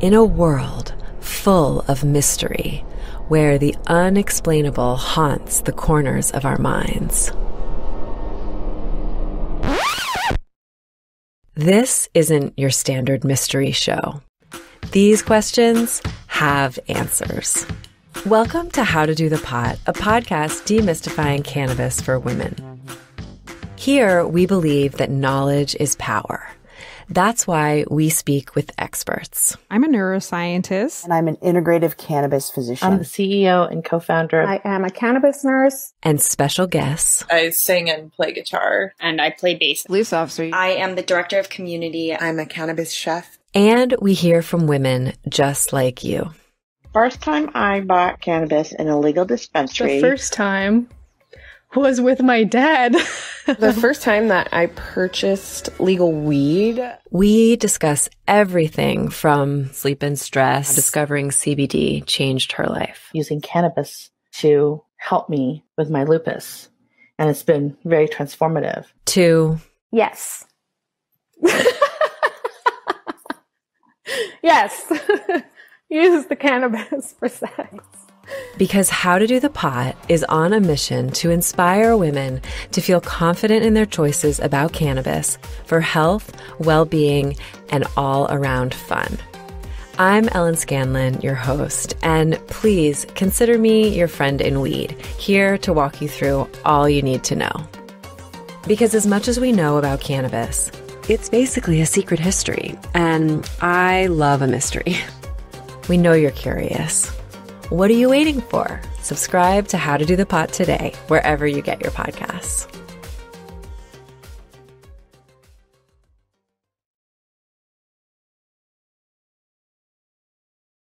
In a world full of mystery, where the unexplainable haunts the corners of our minds. This isn't your standard mystery show. These questions have answers. Welcome to How to Do the Pot, a podcast demystifying cannabis for women. Here, we believe that knowledge is power. That's why we speak with experts. I'm a neuroscientist. And I'm an integrative cannabis physician. I'm the CEO and co founder. I am a cannabis nurse. And special guests. I sing and play guitar. And I play bass. Police officer. I am the director of community. I'm a cannabis chef. And we hear from women just like you. First time I bought cannabis in a legal dispensary. The first time was with my dad. the first time that I purchased legal weed. We discuss everything from sleep and stress, discovering CBD changed her life. Using cannabis to help me with my lupus. And it's been very transformative. To yes. yes. Use the cannabis for sex. Because How to Do the Pot is on a mission to inspire women to feel confident in their choices about cannabis for health, well being, and all around fun. I'm Ellen Scanlon, your host, and please consider me your friend in weed, here to walk you through all you need to know. Because as much as we know about cannabis, it's basically a secret history, and I love a mystery. We know you're curious. What are you waiting for? Subscribe to How to Do the Pot today, wherever you get your podcasts.